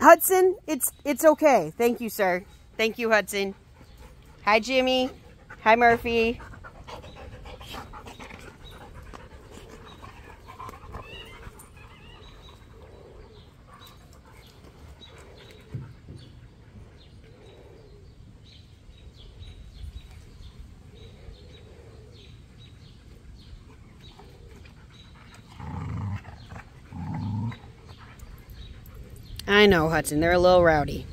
Hudson, it's it's okay. Thank you, sir. Thank you, Hudson. Hi, Jimmy. Hi, Murphy. I know, Hudson. They're a little rowdy.